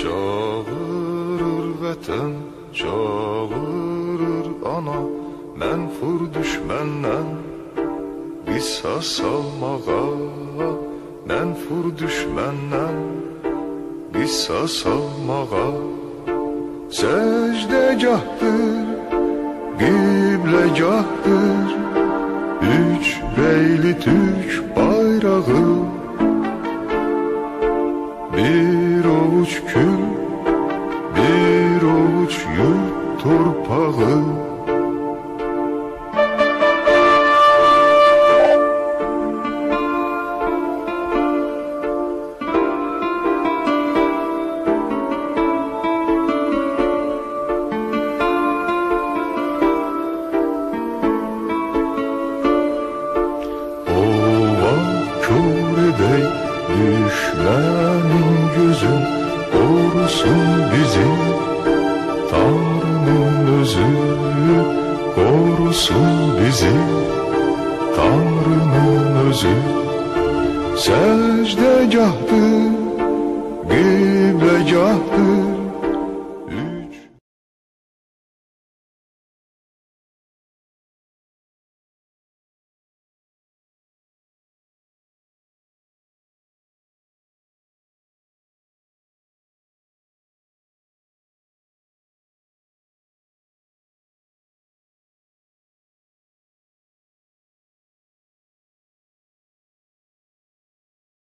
Çağırır vətən, çağırır ana Menfur Mənfur düşməndən qisas almağa Mənfur düşməndən qisas almağa Səcdəgahdır, qibləgahdır Üç beyli Türk bayrağı. Ovuç kül Bir ovuç yurt torpağı. Ova kör Düşlerin gözün korusun bizi. Tanrı'nın özü korusun bizi. Tanrı'nın özü secdegahtı, gıblegahtı